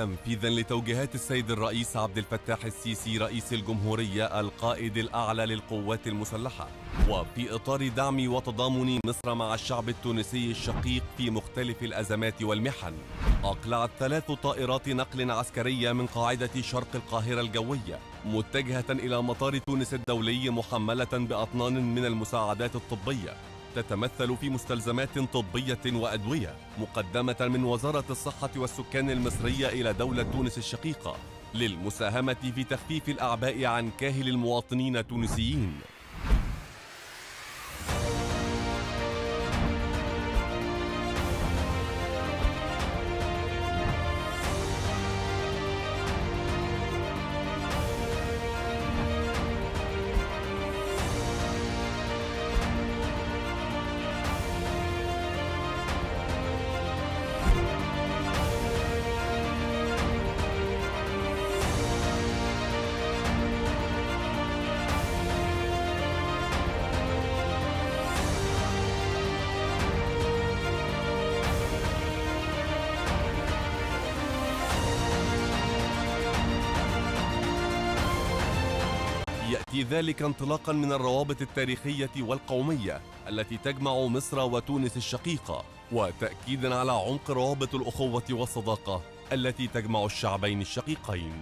تنفيذا لتوجيهات السيد الرئيس عبد الفتاح السيسي رئيس الجمهورية القائد الأعلى للقوات المسلحة. وفي إطار دعم وتضامن مصر مع الشعب التونسي الشقيق في مختلف الأزمات والمحن أقلعت ثلاث طائرات نقل عسكرية من قاعدة شرق القاهرة الجوية متجهة إلى مطار تونس الدولي محملة بأطنان من المساعدات الطبية. تتمثل في مستلزمات طبية وأدوية مقدمة من وزارة الصحة والسكان المصرية إلى دولة تونس الشقيقة للمساهمة في تخفيف الأعباء عن كاهل المواطنين التونسيين. يأتي ذلك انطلاقا من الروابط التاريخية والقومية التي تجمع مصر وتونس الشقيقة وتأكيدا على عمق روابط الأخوة والصداقة التي تجمع الشعبين الشقيقين.